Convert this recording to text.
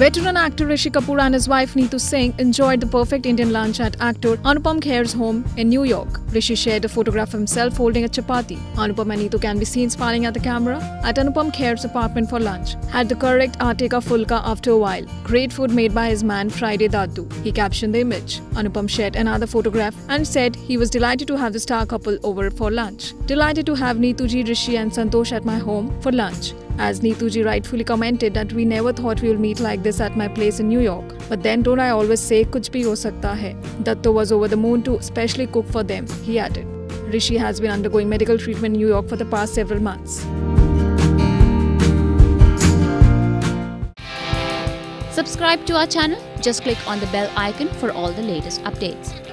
Veteran actor Rishi Kapoor and his wife Neetu Singh enjoyed the perfect Indian lunch at actor Anupam Kher's home in New York. Rishi shared a photograph of himself holding a chapati. Anupam and Neetu can be seen smiling at the camera at Anupam Kher's apartment for lunch. Had the correct Ateka Phulka after a while. Great food made by his man Friday Dadu. He captioned the image. Anupam shared another photograph and said he was delighted to have the star couple over for lunch. Delighted to have Neetuji, Rishi and Santosh at my home for lunch. As Neetuji rightfully commented that we never thought we will meet like this at my place in New York. But then don't I always say kuch bhi ho sakta hai. Datto was over the moon to specially cook for them, he added. Rishi has been undergoing medical treatment in New York for the past several months. Subscribe to our channel. Just click on the bell icon for all the latest updates.